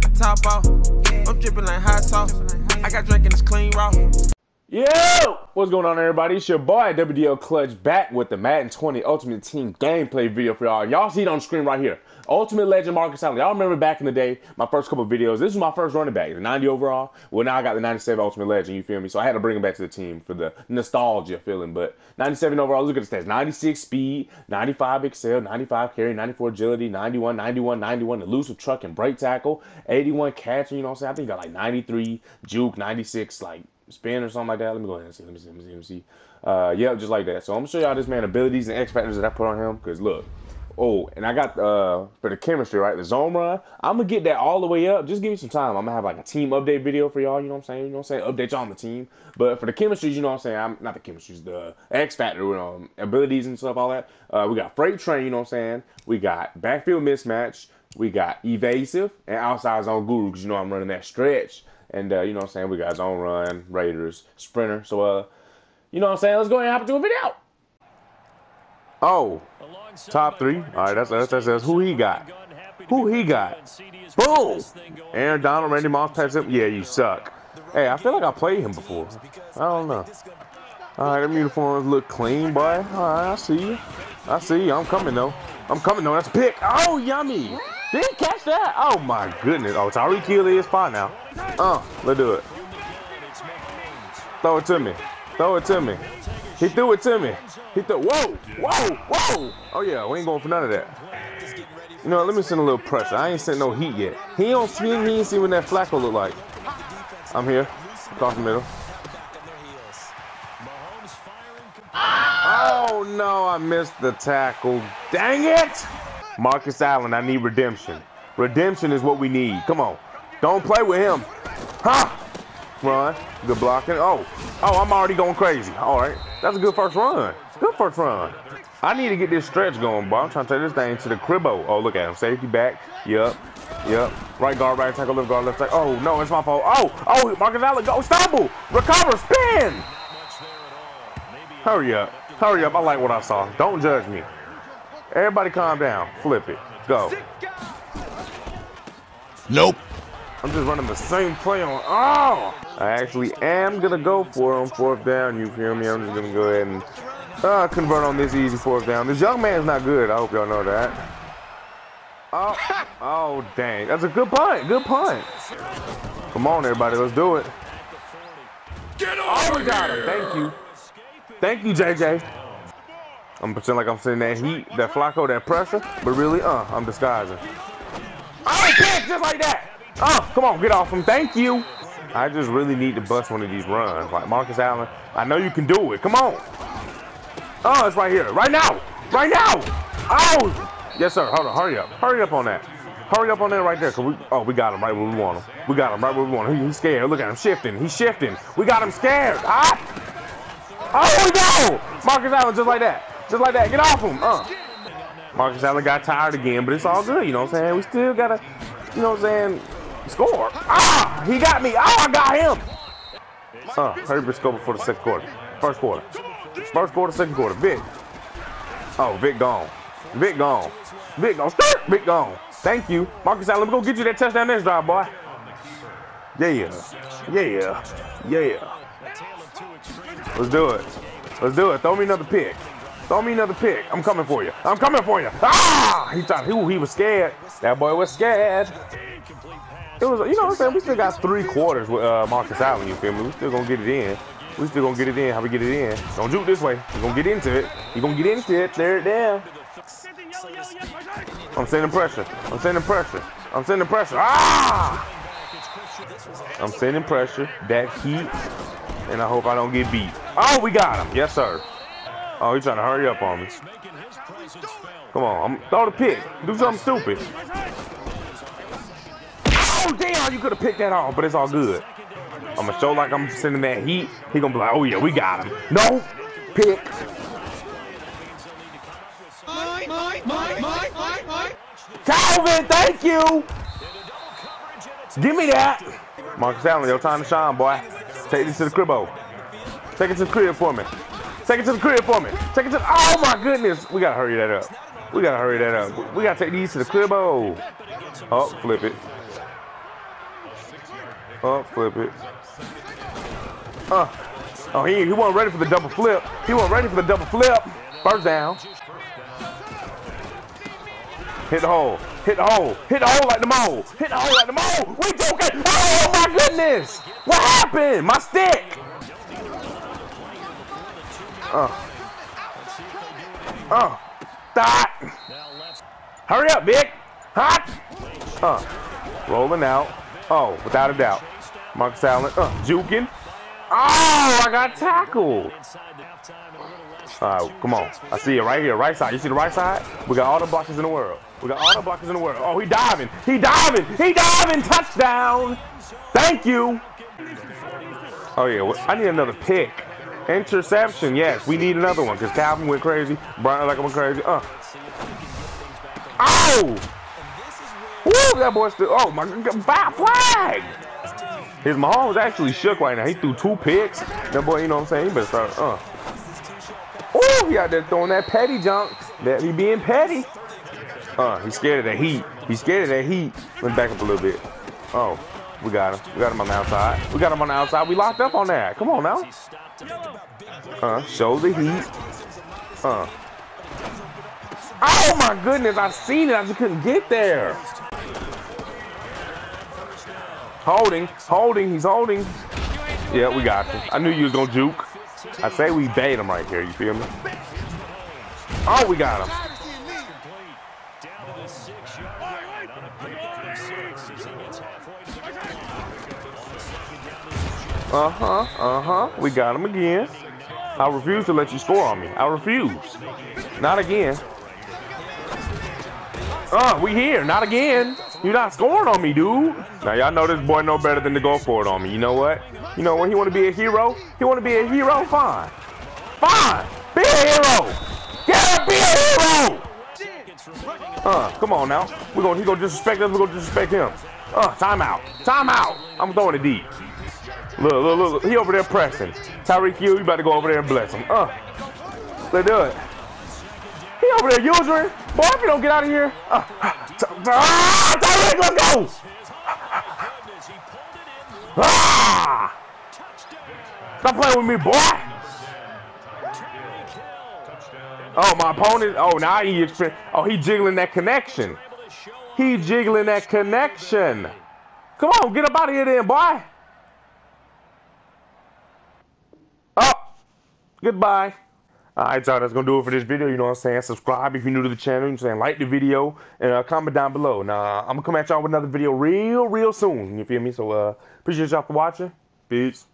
to the top off. I'm dripping like hot sauce. I got drinking this clean raw. Yo! What's going on, everybody? It's your boy, WDL Clutch, back with the Madden 20 Ultimate Team gameplay video for y'all. Y'all see it on screen right here. Ultimate Legend Marcus Allen. Y'all remember back in the day, my first couple videos, this was my first running back, the 90 overall. Well, now I got the 97 Ultimate Legend, you feel me? So I had to bring him back to the team for the nostalgia feeling. But 97 overall, look at the stats 96 speed, 95 excel, 95 carry, 94 agility, 91, 91, 91 elusive truck and break tackle, 81 catcher, you know what I'm saying? I think he got like 93 juke, 96 like spin or something like that. Let me go ahead and see. Let me see. Let me see. Let me see. Uh, yeah, just like that. So I'm gonna show y'all this man abilities and X factors that I put on him. Cause look, oh, and I got uh for the chemistry, right? The zone run. I'm gonna get that all the way up. Just give me some time. I'm gonna have like a team update video for y'all. You know what I'm saying? You know what I'm saying? Update y'all on the team. But for the chemistries, you know what I'm saying? I'm not the chemistries, the X factor, you know, abilities and stuff, all that. Uh, we got freight train. You know what I'm saying? We got backfield mismatch. We got evasive and outside zone guru. Cause you know I'm running that stretch. And uh, you know what I'm saying? We got zone run, Raiders, sprinter. So uh, you know what I'm saying? Let's go ahead and hop into a video. Oh, top three. All right, that's that's that's, that's who he got. Who he got? Boom! Aaron Donald, Randy Moss, pass him. Yeah, you suck. Hey, I feel like I played him before. I don't know. All right, them uniforms look clean, boy. All right, I see you. I see you. I'm coming though. I'm coming though. That's pick. Oh, yummy. Didn't catch that. Oh my goodness. Oh, Tyreek Hill is fine now. Uh, let's do it. Throw it to me. Throw it to me. He threw it to me. He threw. Whoa, whoa, whoa. Oh yeah, we ain't going for none of that. You know, let me send a little pressure. I ain't sent no heat yet. He don't see. He ain't see what that Flacco look like. I'm here, across the middle. Oh no, I missed the tackle. Dang it! Marcus Allen, I need redemption. Redemption is what we need. Come on. Don't play with him. Huh? Run. Good blocking. Oh. Oh, I'm already going crazy. All right. That's a good first run. Good first run. I need to get this stretch going, boy. I'm trying to take this thing to the cribbo. Oh, look at him. Safety back. Yup. Yup. Right guard, right tackle, left guard, left tackle. Oh, no, it's my fault. Oh, oh, Marcus Allen, go. Stumble. Recover. Spin. Hurry up. Hurry up. I like what I saw. Don't judge me. Everybody calm down. Flip it. Go. Nope. I'm just running the same play on. Oh! I actually am going to go for him. Fourth down. You hear me? I'm just going to go ahead and uh, convert on this easy fourth down. This young man's not good. I hope y'all know that. Oh, oh, dang. That's a good punt. Good punt. Come on, everybody. Let's do it. Get Oh, we got him. Thank you. Thank you, JJ. I'm pretending like I'm sitting that heat, that Flacco, that pressure, but really, uh, I'm disguising. Oh, pick, just like that. Oh, come on, get off him. Thank you. I just really need to bust one of these runs. Like Marcus Allen, I know you can do it. Come on. Oh, it's right here. Right now. Right now. Oh. Yes, sir. Hold on. Hurry up. Hurry up on that. Hurry up on that right there. Cause we, oh, we got him right where we want him. We got him right where we want him. He- he's scared. Look at him shifting. He's shifting. We got him scared. Ah. Oh, we go. Marcus Allen just like that. Just like that. Get off him. Uh. Marcus Allen got tired again, but it's all good. You know what I'm saying? We still got to, you know what I'm saying, score. Ah, he got me. Oh, I got him. Uh, hurry up score before the second quarter. First quarter. First quarter, second quarter. Vic. Oh, Vic gone. Vic gone. Vic gone. Vic gone. Thank you. Marcus Allen, let me go get you that touchdown next drive, boy. Yeah. Yeah. Yeah. Let's do it. Let's do it. Throw me another pick. Throw me another pick. I'm coming for you. I'm coming for you. Ah! He thought he, he was scared. That boy was scared. It was, you know what I'm saying? We still got three quarters with uh, Marcus Allen, you feel me? We still gonna get it in. We still gonna get it in. How we get it in? Don't juke this way. We're gonna get into it. You're gonna get into it. There it down. I'm sending pressure. I'm sending pressure. I'm sending pressure. Ah! I'm sending pressure. That heat. And I hope I don't get beat. Oh, we got him. Yes, sir. Oh, he's trying to hurry up on me. Come on. I'm, throw the pick. Do something stupid. Oh, damn. You could have picked that off, but it's all good. I'm to show like I'm sending that heat. He to be like, oh, yeah, we got him. No. Pick. Calvin, thank you. Give me that. Marcus Allen, your time to shine, boy. Take this to the cribbo. Oh. Take it to the crib for me. Take it to the crib for me. Take it to. the, Oh my goodness, we gotta hurry that up. We gotta hurry that up. We gotta take these to the cribbo. Oh, flip it. Oh, flip it. Uh. Oh, he, he wasn't ready for the double flip. He wasn't ready for the double flip. First down. Hit the hole. Hit the hole. Hit the hole like the mole. Hit the hole like the mole. We joking. Oh my goodness. What happened? My stick. Uh. Uh. Dot. Hurry up, Vic. Hot. Uh. Rolling out. Oh, without a doubt. Marcus Allen. Uh. Juking. Oh, I got tackled. All right, come on. I see it right here, right side. You see the right side? We got all the blockers in the world. We got all the blockers in the world. Oh, he diving. He diving. He diving. Touchdown. Thank you. Oh, yeah. I need another pick. Interception. Yes, we need another one because Calvin went crazy. Brian like I went crazy. Uh. Oh! Woo, that boy still. Oh, my God. Flag. His Mahomes actually shook right now. He threw two picks. That boy, you know what I'm saying? He better start. Uh. Ooh, he out there throwing that petty junk. That he being petty. Uh, he's scared of that heat. He's scared of that heat. Went back up a little bit. Oh, we got him. We got him on the outside. We got him on the outside. We locked up on that. Come on now. Uh, show the heat. Uh. Oh my goodness, I seen it. I just couldn't get there. Holding, holding, he's holding. Yeah, we got him. I knew you was gonna juke. I say we bait him right here, you feel me? Oh, we got him. Uh-huh, uh-huh. We got him again. I refuse to let you score on me. I refuse. Not again. Uh, we here. Not again. You're not scoring on me, dude. Now, y'all know this boy no better than to go for it on me. You know what? You know what? He want to be a hero? He want to be a hero? Fine. Fine. Be a hero. Yeah, be a hero. Uh, come on now. We're to, he to disrespect us. We're to disrespect him. Uh, timeout. Timeout. I'm throwing it deep. Look, look, look, He over there pressing. Tyreek Hill, you about to go over there and bless him. Uh, let's do it. He over there using. Boy, if you don't get out of here. Uh, ah, Tyreek, let's go. Ah! Stop playing with me, boy. Oh, my opponent. Oh, now he Oh, he jiggling that connection. He jiggling that connection. Come on, get up out of here then, boy. Oh, goodbye. All right, y'all, that's to do it for this video. You know what I'm saying? Subscribe if you're new to the channel. You know what I'm saying? Like the video and uh, comment down below. Now, I'm to come at y'all with another video real, real soon. You feel me? So, uh, appreciate y'all for watching. Peace.